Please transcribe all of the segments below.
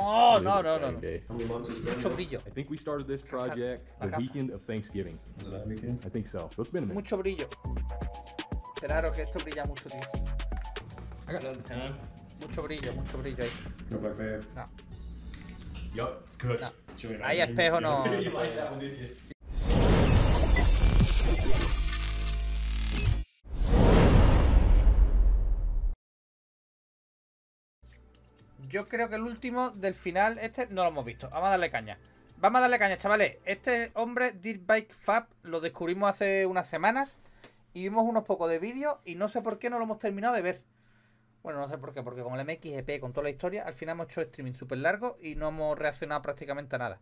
Oh, no, no, no, no. no. Day. How many months has been? Mucho brillo. I think we started this project the weekend of Thanksgiving. Was that weekend? I think so. So it's been a minute. Mucho brillo. Claro que esto brilla mucho, tío. I got another time. Mucho brillo, mucho brillo ahí. Go back there. No, Yup, it's good. no. Ahí espejo no. Yo creo que el último del final, este no lo hemos visto. Vamos a darle caña. Vamos a darle caña, chavales. Este hombre, Dirtbike Fab, lo descubrimos hace unas semanas y vimos unos pocos de vídeos y no sé por qué no lo hemos terminado de ver. Bueno, no sé por qué, porque con el MXGP, con toda la historia, al final hemos hecho streaming súper largo y no hemos reaccionado prácticamente a nada.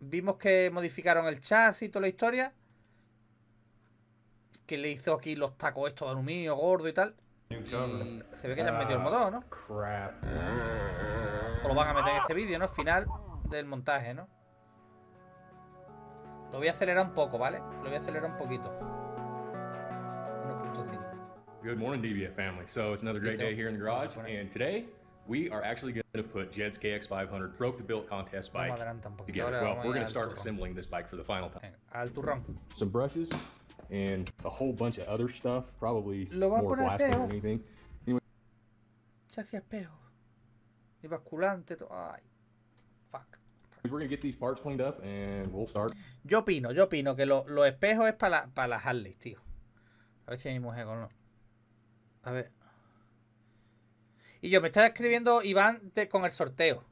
Vimos que modificaron el chasis y toda la historia. Que le hizo aquí los tacos estos de aluminio gordo y tal. Y se ve que ya han metido el motor, ¿no? Crap. O lo van a meter en este vídeo, ¿no? Final del montaje, ¿no? Lo voy a acelerar un poco, ¿vale? Lo voy a acelerar un poquito. 1.5. Good morning, DBF family. So it's another great day here in the garage, and today we are actually going to put Jed's KX500 Broke to Build contest bike together. Well, vamos we're a going to start assembling this bike for the final time. Al turrón. Some brushes and a whole bunch of other stuff, probably Lo va a more poner plastic than anything. Chasis espejo. Y basculante. to- Ay. Fuck. We're to get these parts cleaned up, and we'll start. Yo opino, yo opino que lo- los espejos es para la, para las Harley, tío. A ver si mi mujer con no. A ver. Y yo, me está escribiendo Iván de- con el sorteo.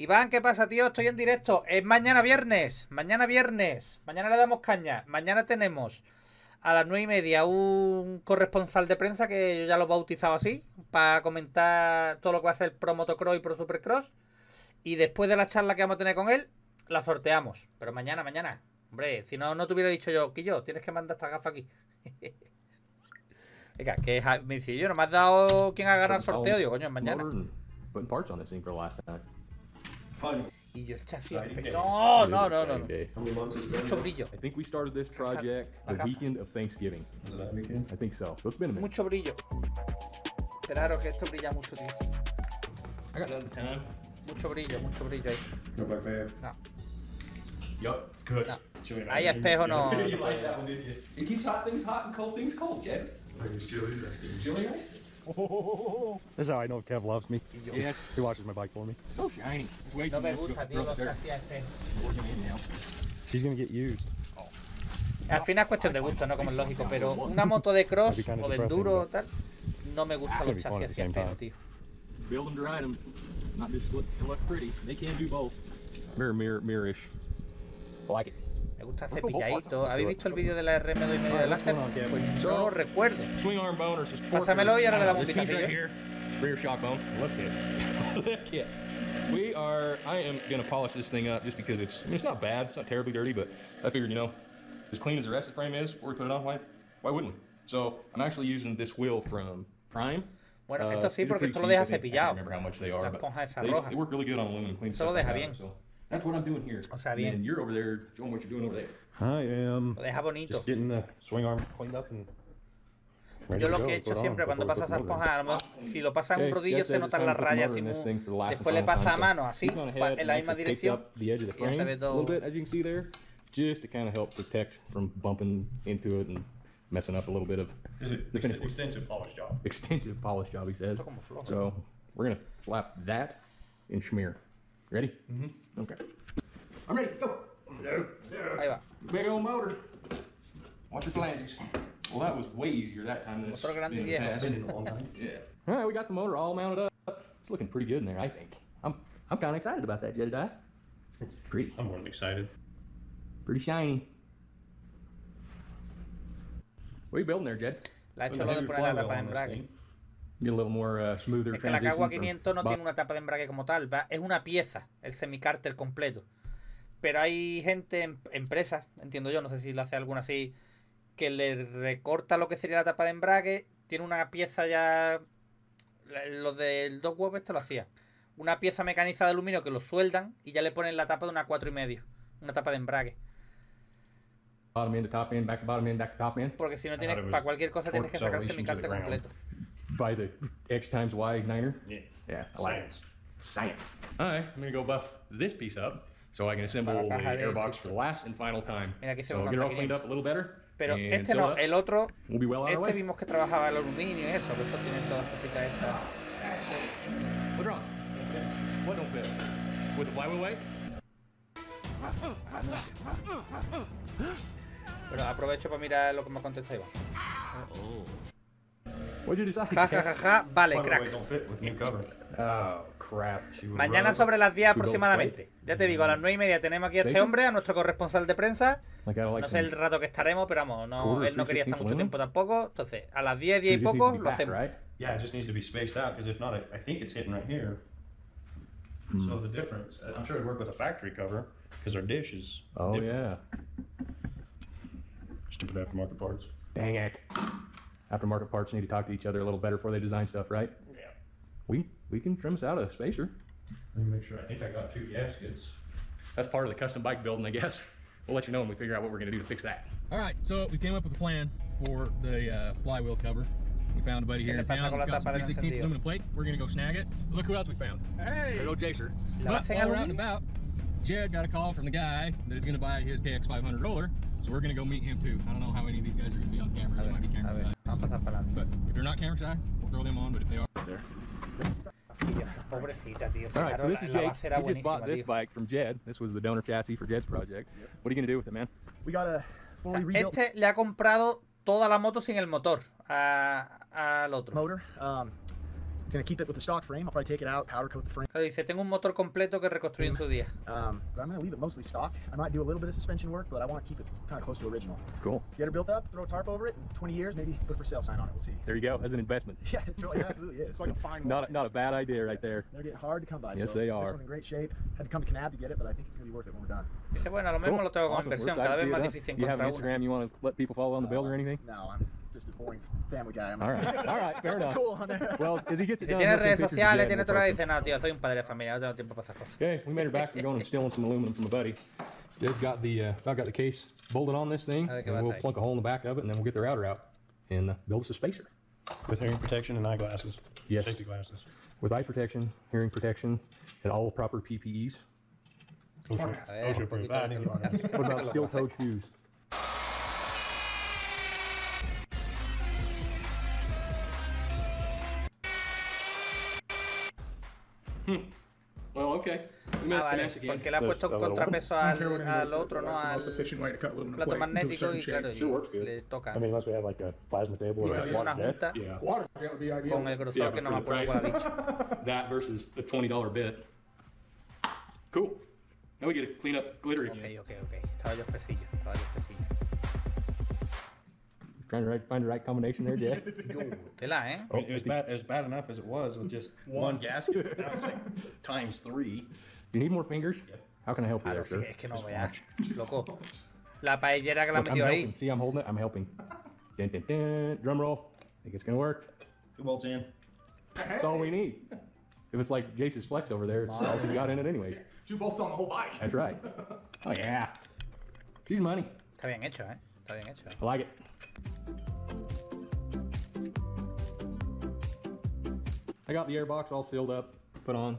Iván, ¿qué pasa, tío? Estoy en directo. Es mañana viernes. Mañana viernes. Mañana le damos caña. Mañana tenemos a las nueve y media un corresponsal de prensa que yo ya lo he bautizado así. Para comentar todo lo que va a ser Pro Motocross y Pro Supercross. Y después de la charla que vamos a tener con él, la sorteamos. Pero mañana, mañana. Hombre, si no, no te hubiera dicho yo, que yo, tienes que mandar esta gafa aquí. Venga, que me dice, yo no me has dado quién ha ganado el sorteo. Digo, coño, es mañana. Motor and Putting parts on this thing for the last time. Fun. Y yo el chasis. Exciting espe- day. No, no, no, no. exciting no. day. How many months has it been? Mucho brillo. I think we started this project the weekend of Thanksgiving. Was it that weekend? I think so. So it's been a minute. Mucho brillo. Claro que esto brilla mucho, tío. I got another time. Mucho brillo, mucho brillo ahí. Go back. No, Yup, it's good. no. Chewing on Ahí it. espejo no. you like that one, didn't you? It keeps hot things hot and cold things cold, Jed. Like it's chili. Chili, right? This is how I know Kev loves me. Yes. He watches my bike for me. So shiny. Wait No till me this gusta, goes tío, through los there. chasis a espejo. Working in now. She's gonna get used. Oh. Al final es cuestión de gusto, ¿no? Como es lógico, pero una moto de cross o de enduro o tal, no me gustan los It's gonna be chasis fun así at the a same espejo, tío. Build them to ride them. Not just look, to look pretty. They can do both. Mirror, mirror, mirror-ish. I like it. Me gusta cepilladito. ¿Habéis visto el vídeo de la RM2 y medio de láser? Pues no lo recuerdo. Pásamelo y ahora le damos un here, rear shock bone. Left hip. Left hip. We are. I am gonna polish this thing up just because it's. I mean, it's not bad. It's not terribly dirty, but I figured, you know, as clean as the rest of the frame is, before we put it on, why, why wouldn't we? So I'm actually using this wheel from Prime. Bueno, Uh, esto sí, porque esto lo deja cepillado. La esponja esa roja. they work really good on aluminum. Clean Eso lo deja bien. That, So that's what I'm doing here. O sea, bien. And you're over there doing what you're doing over there. I am Lo deja bonito. just getting the swing arm cleaned up and. ready Yo to lo go que he to hecho put on siempre cuando before we pasa esa put the esponja, a lo mejor, si lo pasa en un Okay, rodillo Jeff se says notan las to put the rayas motor y in this mu- thing the last después and le final pasa a mano así, He's gone pa- ahead en la misma dirección. up the edge of the y ya se ve a todo. little bit, as you can see there, just to kind of help protect from bumping into it and messing up a little bit of Is it The finish. extensive polish job? extensive polish job, he says. Esto como flojo. So we're gonna slap that in schmear. Ready? Mm-hmm. Okay. I'm ready. Go. Ahí va. Big old motor. Watch your flanges. Well, that was way easier that time than it's Motor grande been in viejo. the. Been in a long time. Yeah. All right, we got the motor all mounted up. It's looking pretty good in there, I think. I'm I'm kind of excited about that, Jedediah. It's pretty, I'm more than excited. pretty shiny. What are you building there, Jed? Le ha hecho lo de poner la tapa de embrague. Get a little more uh, smoother. Es que la transition 500 no tiene una tapa de embrague como tal, va- es una pieza, el semicárter completo. Pero hay gente, em- empresas, entiendo yo, no sé si lo hace alguna así, que le recorta lo que sería la tapa de embrague, tiene una pieza ya. Los del Dog Web esto lo hacían. Una pieza mecanizada de aluminio que lo sueldan y ya le ponen la tapa de una 4,5. y medio. Una tapa de embrague. Bottom end to top end, back to bottom end, back to top end. Porque si no tienes, para cualquier cosa tienes que sacar el semicárter completo. By the X times Y niner. Yeah. Yeah, I like it. Science. Science. All right, I'm gonna go buff this piece up so I can assemble Para the la caja de airbox Cristo. for the last and final time. Mira, aquí se so ve get it all cleaned up a little better. Pero and este sealed no, el otro, We'll be well on our este way. vimos que trabajaba el aluminio y eso, por eso tienen todas las cositas esas. What's wrong? What don't fit? With the flywheel weight? Pero aprovecho para mirar lo que me contesta Iván. What'd you decide? Ja, ja, ja, ja. Vale, crack. new cover. Oh, Mañana sobre las 10 Two gold aproximadamente. Ya te digo, a las 9 y media tenemos aquí a este hombre, a nuestro corresponsal de prensa. No sé el rato que estaremos, pero vamos, no, él no quería estar 3/16 mucho tiempo tampoco. Entonces, a las 10, 10 y It poco lo hacemos. Yeah, it just needs to be spaced out because if not, I, I think it's hitting right here. Hmm. So the difference, I'm sure it'd work with a factory cover because our dish is Oh, different. yeah. Stupid aftermarket parts. Dang it. Aftermarket parts need to talk to each other a little better before they design stuff, right? Yeah. We we can trim us out a spacer. Let me make sure. I think I got two gaskets. That's part of the custom bike building, I guess. We'll let you know when we figure out what we're gonna do to fix that. All right, so we came up with a plan for the uh, flywheel cover. We found a buddy here le in pasa town con la that's got some tapa 316 aluminum plate. We're gonna go snag it. Look who else we found. Hey, there goes Jacer. ¿La But hacen while we're out and about, Jed got a call from the guy that is gonna buy his KX500 roller. So we're gonna go meet him too. I don't know how many of these guys are gonna be on camera. A They ver, might be a camera ver, shy. vamos a pasar para adelante. But if they're not camera shy, we'll throw them on. But if they are, Y Dios, qué pobrecita, tío. All right, so Fijaros, this is la, la Jake. base era He just bought buenísima, this tío. bike from Jed. This was the donor chassis for Jed's project. What are you gonna do with it, man? We got a fully rebuilt Este le ha comprado toda la moto sin el motor a- al otro. motor. Um, gonna keep it with the stock frame. I'll probably take it out, powder coat the frame. Claro, dice, tengo un motor completo que reconstruí en su día. Um, but I'm gonna leave it mostly stock. I might do a little bit of suspension work, but I want to keep it kind of close to original. Cool. Get it built up, throw a tarp over it. In 20 years, maybe put a for sale sign on it. We'll see. There you go. As an investment. Yeah, it's really absolutely is. It's like a fine Not wine. a, not a bad idea right there. They're getting hard to come by. Yes, so they This are. one's in great shape. Had to come to Kanab to get it, but I think it's gonna be worth it when we're done. Dice, bueno, lo mismo Cool. lo tengo como Awesome. We're inversión, excited cada to vez see más it, huh? difícil You have an. Instagram you want to let people follow on the build or anything? No, I'm just a boring family guy. I'm All right. All right. Fair enough. cool on there. Well, as he gets it done, tiene redes sociales, tiene todo, we'll y post dice, no, tío, soy un padre de familia, no tengo tiempo para esas cosas. Okay, we made her back. We're going and stealing some aluminum from a buddy. Jed's got the uh, I've got the case bolted on this thing. A and we'll plunk a hole in the back of it, and then we'll get the router out and uh, build us a spacer With hearing protection and eyeglasses. Yes. Safety glasses. with eye protection, hearing protection, and all proper PPEs. OSHA, A ver, OSHA un approved. poquito de- neither are. What about steel-toed shoes? Well, okay. We Ah, vale, porque le ha puesto contrapeso al, al otro, ¿no? Al plato magnético y claro, y le toca. I mean, unless we have like a plasma table or a una junta Yeah. con el grosor que no me acuerdo cuál ha dicho. That versus the twenty dollar bit. Cool. Now we get to clean up glitter Ok, again. ok, ok. Estaba yo espesillo, estaba yo espesillo. Trying to right, find the right combination there, Jay. Yo, tela, ¿eh? It was bad. It was bad enough as it was with just one gasket. Now it's like times three. Do you need more fingers? How can I help you Claro, there, sí, sir? es que no veas, loco. La paellera que la Look, I'm metió helping. ahí. See, I'm holding it. I'm helping. Dun, dun, dun. Drum roll. Think it's gonna work. Two bolts in. That's all we need. If it's like Jace's flex over there, it's all we got in it anyways. Two bolts on the whole bike. That's right. Oh yeah. She's money. Está bien hecho, ¿eh? Está bien hecho. ¿eh? I like it. I got the airbox all sealed up, put on,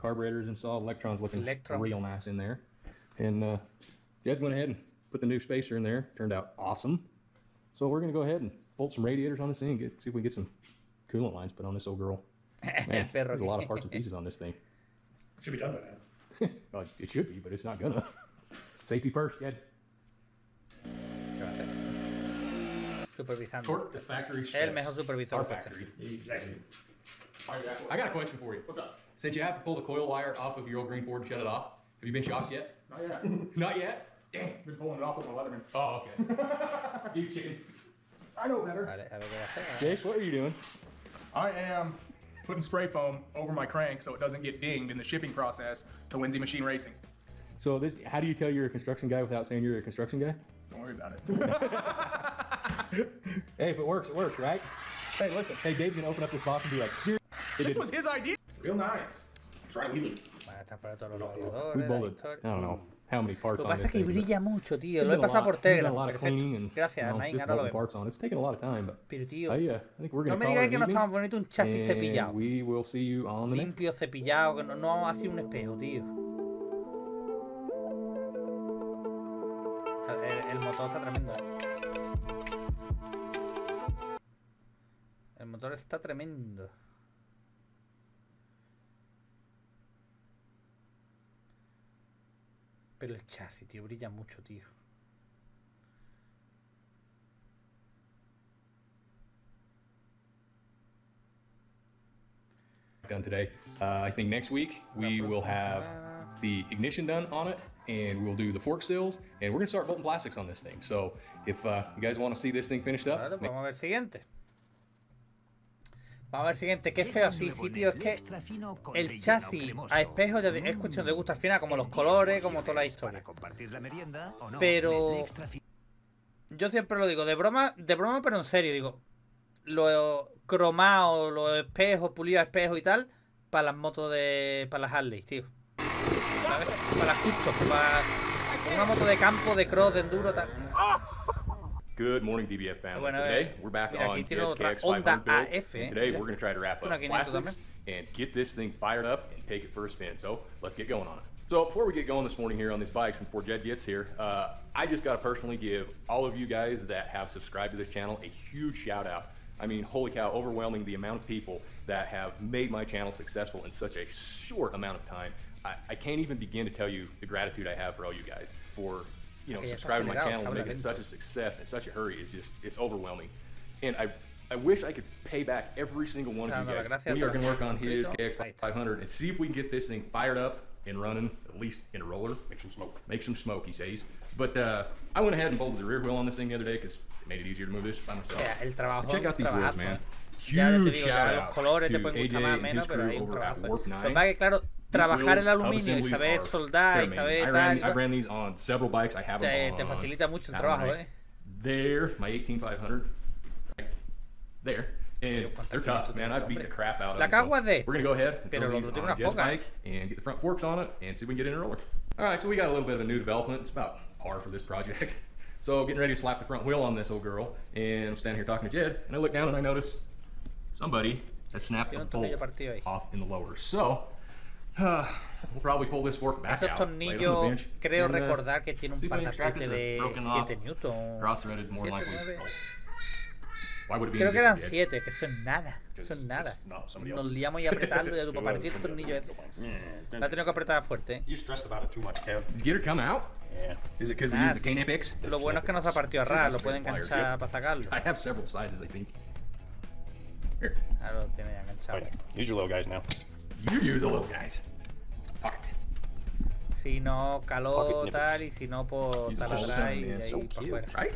carburetors installed, electrons looking Electron. real nice in there. And uh, Jed went ahead and put the new spacer in there. Turned out awesome. So we're gonna go ahead and bolt some radiators on this thing, get, see if we can get some coolant lines put on this old girl. Man, there's a lot of parts and pieces on this thing. Should be done by now. well, it should be, but it's not gonna. Safety first, Jed. ¿Qué va? Supervisando. Torque to factory El specs. mejor supervisor. Our que este. factory. Exactly. I got a question for you. What's up? Since you have to pull the coil wire off of your old green Ford to shut it off, have you been shocked yet? Not yet. Not yet? Damn. Been pulling it off with my Leatherman. Oh, okay. you chicken. I know better. I a ver qué va a hacer. Jace, what are you doing? I am putting spray foam over my crank so it doesn't get dinged in the shipping process to Lindsay Machine Racing. So this, how do you tell you're a construction guy without saying you're a construction guy? Don't worry about it. Hey, if it works, it works, right? hey, listen. Hey, Dave's gonna open up this box and be like, seriously? This was his idea. Real nice. Try Wheelie. Van a estar para todos los radiadores. I don't know. How many parts Lo que pasa es que brilla mucho, tío. Lo he pasado por Telegram. Gracias, Nine. Ahora lo veo. Pero, tío, no me digáis que no estamos poniendo un chasis cepillado. Limpio, cepillado, que no, no ha sido un espejo, tío. El, el motor está tremendo. El motor está tremendo. Pero el chasis, tío, brilla mucho, tío. done today. Uh, I think next week we will have the ignition done on it, and we'll do the fork seals, and we're gonna start bolting plastics on this thing. So if uh, you guys want to see this thing finished up, pues vamos a ver siguiente. Vamos a ver siguiente. Qué feo, sí, sí, tío. Es que el chasis a espejo es cuestión de gusto al final, como los colores, como toda la historia. Pero-. Yo siempre lo digo, de broma, de broma, pero en serio, digo, lo cromado, los espejos, pulidos a espejo y tal, para las motos de. para las Harley, tío. ¿Sabes? Para las custom, para una moto de campo, de cross, de enduro, tal. Good morning, DBF family. Bueno, today eh, we're back mira, on aquí tiene Jed's otra KX Honda 500 build, AF, and today we're gonna try to wrap up 500 plastics and get this thing fired up and take it for a spin. So let's get going on it. So before we get going this morning here on these bikes and before Jed gets here, uh, I just gotta personally give all of you guys that have subscribed to this channel a huge shout out. I mean, holy cow, overwhelming the amount of people that have made my channel successful in such a short amount of time. I, I can't even begin to tell you the gratitude I have for all you guys for you know Okay, ya subscribing to my channel and habla making it such a success in such a hurry is just it's overwhelming. And I I wish I could pay back every single one of you guys. We are going to work on his KX500 and see if we can get this thing fired up and running, at least in a roller. Make some smoke. Make some smoke, he says. But uh, I went ahead and bolted the rear wheel on this thing the other day because it made it easier to move this by myself. sea, el trabajo Check es out these wheels, trabajazo. man. Ya te Huge digo, shout ya los out to AJ más and his crew hay un over at. Warp 9. pasa claro, These trabajar el aluminio y saber soldar y saber. I tal. ran, y I cual, ran these on several bikes. I have them Te, te facilita mucho el trabajo, ¿eh? There, my 18500. Right there. And they're tough, man. I beat the crap out of La cagua de We're gonna go ahead and pero throw these on Jed's bike and get the front forks on it and see if we can get it in a roller. All right, so we got a little bit of a new development. It's about par for this project. So getting ready to slap the front wheel on this old girl, and I'm standing here talking to Jed, and I look down and I notice somebody has snapped a un bolt tornillo partido ahí. off in the lower. So Ese tornillo creo recordar que tiene un par de aporte de 7 newtons. Creo que eran 7, que son nada. Son nada. Nos liamos y apretando y a tu papá el tornillo ese. Eh". La tengo que apretar fuerte. Eh. Lo bueno es que no se ha partido a ras, lo puede enganchar para sacarlo. Claro, lo tiene ya enganchado. Yeah. Use your little guys now. you use the little guys. Pocket. Si no, Pocket calor tal, y si no, pues Use the whole taladrar y man. ahí So para cute. afuera. Right?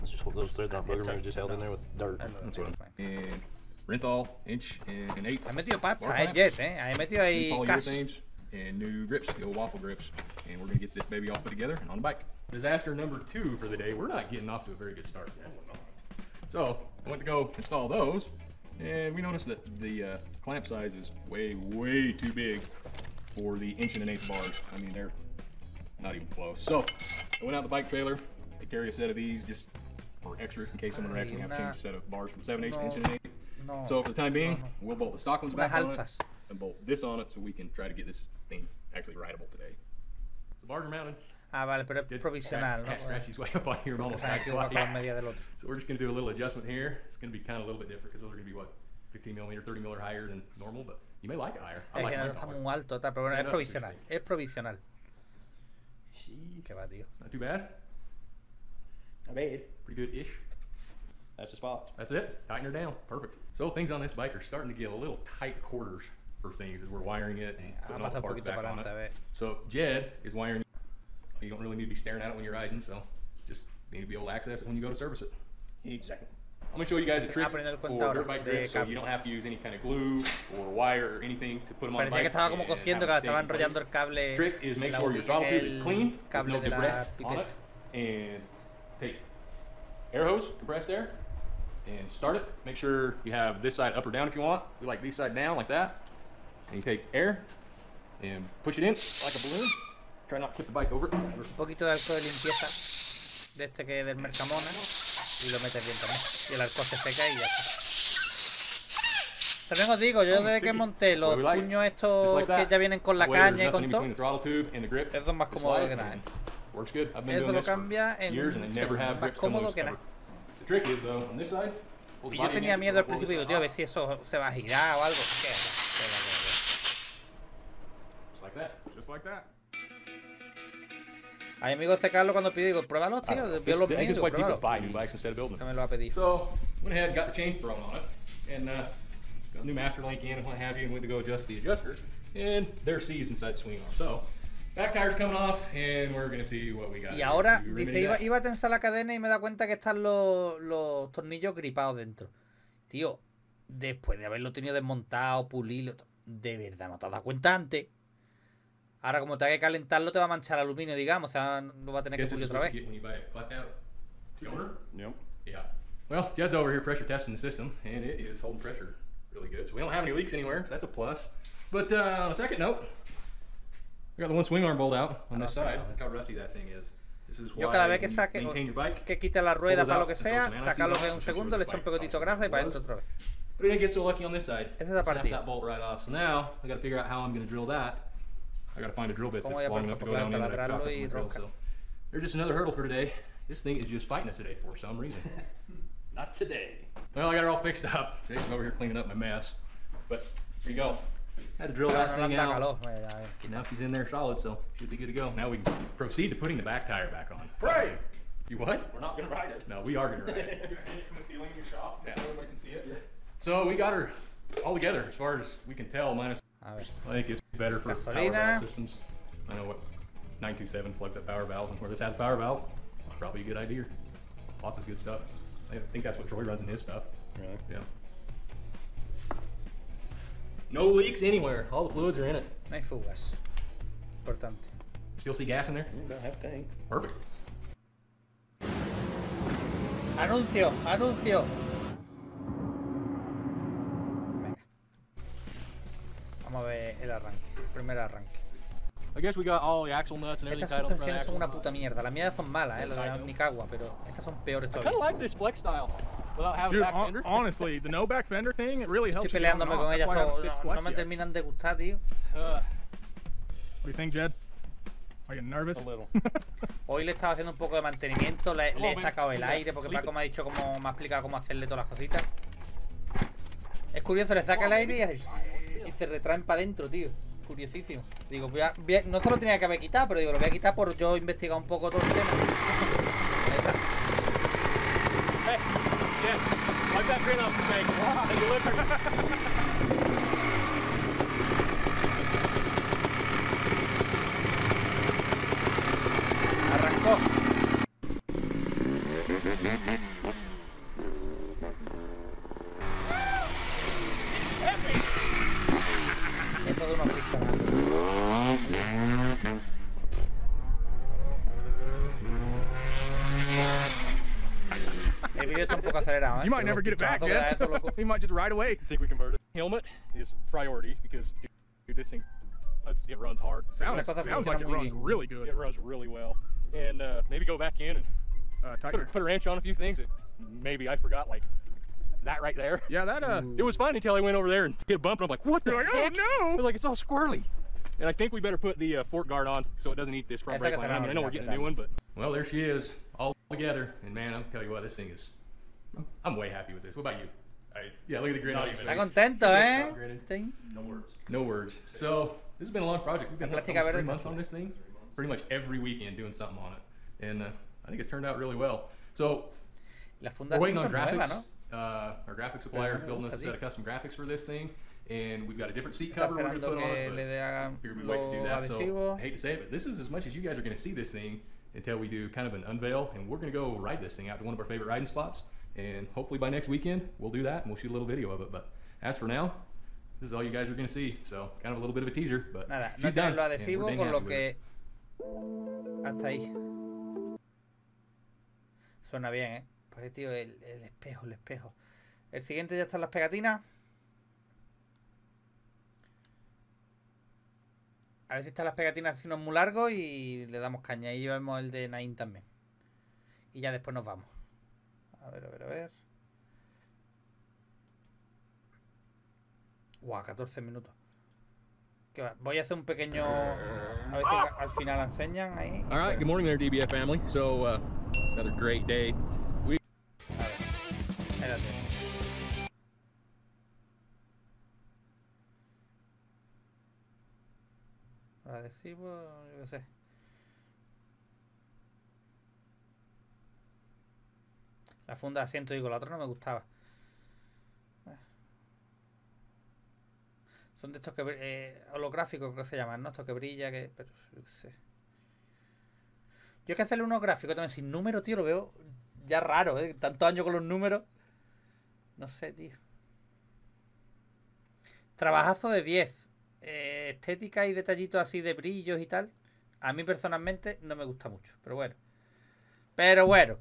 Let's just hold those threads on booger mirrors just held in there with dirt. Ah, That's what. I'm. And Renthal inch and an eighth. Ha metido pasta, Bar eh, clamp, Jet, eh. Ha metido ahí new cash. polyurethanes, and new grips, the old waffle grips. And we're gonna get this baby all put together and on the bike. Disaster number two for the day. We're not getting off to a very good start. So I went to go install those, and we noticed that the uh, clamp size is way, way too big for the inch and an eighth bars. I mean, they're not even close. So I went out the bike trailer. They carry a set of these just for extra in case someone actually have to change a set of bars from seven eighths to inch and an eighth. No. So for the time being, we'll bolt the stock ones back on it and bolt this on it so we can try to get this thing actually rideable today. So bars are mounted. Ah, vale, pero es provisional, ¿no? Cat scratch way up on here almost han equivocado con las halfway. medias del otro. So we're just gonna do a little adjustment here. It's gonna be kind of a little bit different because those are gonna be what, 15 millimeter, 30 millimeter higher than normal, but you may like it higher. I Es like que no mine está taller. muy alto, tal, pero bueno, es provisional. sí, Es provisional. ¿Qué va, tío? Not too bad. Not bad. Pretty good ish. That's the spot. That's it. Tighten her down. Perfect. So things on this bike are starting to get a little tight quarters for things as we're wiring it and Ha putting all the parts back on it. So Jed is wiring. You don't really need to be staring at it when you're riding, so just need to be able to access it when you go to service it. Exactly. I'm gonna show you guys a trick for dirt bike grips, so you don't have to use any kind of glue or wire or anything to put them on the Parecía que bike. estaba como cosiendo, que estaba stay in place. enrollando el cable. trick is make sure your throttle tube is clean, cable no debris on it, and take air hose, compressed air, and start it. Make sure you have this side up or down if you want. We like these side down like that. and you take air and push it in like a balloon. Try not to the bike over. Un poquito de alcohol de limpieza de este que es del mercamona y lo metes bien también. Y el alcohol se seca y ya está. También os digo, yo desde que monté los puños estos que ya vienen con la caña y con todo, es más cómodo que nada. Eso lo cambia en más cómodo que nada. Y yo tenía miedo al principio, digo, tío, a ver si eso se va a girar o algo. ¿Qué? Just like that. A mi amigo C. Carlos cuando pidió, digo, pruébalo, tío. Míos, this is why people pruébalo. buy new bikes instead of building them. También lo ha pedido. So went ahead, got the chain thrown on it, and uh, got a new master link in and what have you, and went to go adjust the adjuster, and they're seized inside the swing arm. So back tire's coming off, and we're gonna see what we got. Y ahora, dice, iba, iba a tensar la cadena y me da cuenta que están los, los tornillos gripados dentro. Tío, después de haberlo tenido desmontado, pulido, de verdad, ¿no te has dado cuenta antes? Ahora, como te hay que calentarlo, te va a manchar aluminio, digamos. O sea, lo va a tener que pulir is otra what vez. you get when you buy a clutch out toner. Yep. Yeah. Well, Jed's over here pressure testing the system, and it is holding pressure really good. So we don't have any leaks anywhere, so that's a plus. But uh, on a second note, I got the one swing arm bolt out on this side. Look how rusty that thing is. This is Yo cada vez que saque, maintain your bike, que quite la rueda para lo que sea, sacarlo en un segundo, le echa un de grasa y para adentro otra vez. But I didn't get so lucky on this side. Esa es la partida. that bolt right off. So now I got to figure out how I'm going to drill that. I got to find a drill bit that's long enough to go down in that taladrarlo drop y it from the drill. So there's just another hurdle for today. This thing is just fighting us today for some reason. Not today. Well, I got it all fixed up. Jason's over here cleaning up my mess. But here you go. Had to drill that No, no thing out. Now she's in there solid, so should be good to go. Now we can proceed to putting the back tire back on. Right. You what? We're not gonna ride it. No, we are gonna ride it. Hang it from the ceiling in your shop so everybody can see it. So we got her all together as far as we can tell, minus A ver. I think it's better for power valve systems. I know what 927 plugs up power valves, and where this has power valve, it's probably a good idea. Lots of good stuff. I think that's what Troy runs in his stuff. Really? Yeah. No leaks anywhere. All the fluids are in it. No hay fugas. Importante. Still see gas in there? You don't have tank. Perfect. Anuncio, anuncio. Vamos a ver el arranque, el primer arranque. Estas suspensiones son una puta mierda. Las mías son malas, eh, las de Nikawa, pero estas son peores todavía. Estoy peleándome con ellas. No, me terminan de gustar, tío. What do you think, Jed? Hoy le estaba haciendo un poco de mantenimiento, le, le he sacado el aire porque Paco me ha dicho cómo me ha explicado cómo hacerle todas las cositas. Es curioso, le saca el aire y se retraen para adentro, tío. Curiosísimo. Digo, voy a- no se lo tenía que haber quitado, pero digo, lo voy a quitar por yo investigar un poco todo el tema. Ahí está. poco. You might never get it back, pistonazos que da Jed. eso, loco. he might just ride away. I think we converted. Helmet is priority because dude, dude, this thing, it's- it runs hard. Sounds, Esta sounds like it funciona runs really good. It runs really well. And uh, maybe go back in and Uh, put a, her. put a wrench on a few things that maybe I forgot, like that right there. Yeah, that uh, It was fun until I went over there and hit a bump, and I'm like, what the You're like, oh, no! I was like, it's all squirrely. And I think we better put the uh, fork guard on so it doesn't eat this front brake line. I, mean, I know we're getting a new one, but Well, there she is, all together. And man, I'll tell you what, this thing is. I'm, I'm way happy with this. What about you? I, yeah, look at the grin on your Está face. contento, ¿eh? Stop No words. No words. So this has been a long project. We've been La up plástica almost verde three months on chula. this thing, pretty much every weekend doing something on it, and uh, I think it's turned out really well. So La we're waiting on siempre es nueva, graphics. ¿no? Uh, our graphic supplier is building us a set of custom graphics for this thing, and we've got a different seat cover we're gonna put on it. le But dé figured we'd wait to do los that. So. I hate to say it, but this is as much as you guys are gonna see this thing until we do kind of an unveil, and we're gonna go ride this thing out to one of our favorite riding spots, and hopefully by next weekend we'll do that and we'll shoot a little video of it. But as for now. This is all you guys are gonna see, so kind of a little bit of a teaser, but Nada, no she's done. and we're adhesivos, dang con lo que. Hasta ahí. Suena bien, ¿eh? Pues, tío, el, el espejo, el espejo. El siguiente ya están las pegatinas. A ver si están las pegatinas si no es muy largo y le damos caña. Y vemos el de Nain también. Y ya después nos vamos. A ver, a ver, a ver. Guau, 14 minutos. Voy a hacer un pequeño. A ver si al final enseñan ahí. All right, good morning there, DBF family. So, uh, another great day. A ver. Espérate. Adhesivo, yo qué sé. La funda de asiento, digo, la otra no me gustaba. Son de estos que eh, holográficos que se llaman, ¿no? Estos que brilla, que. Pero yo qué sé. Yo que hacerle unos gráficos también sin número, tío, lo veo ya raro, ¿eh? Tantos años con los números. No sé, tío. Trabajazo de 10. Eh, estética y detallitos así de brillos y tal. A mí personalmente no me gusta mucho, pero bueno. Pero bueno.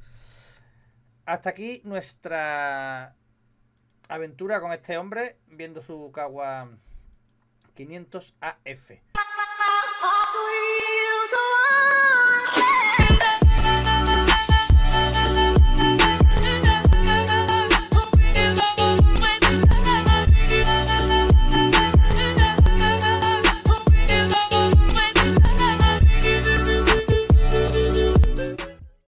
Hasta aquí nuestra aventura con este hombre viendo su Kawa 500 AF.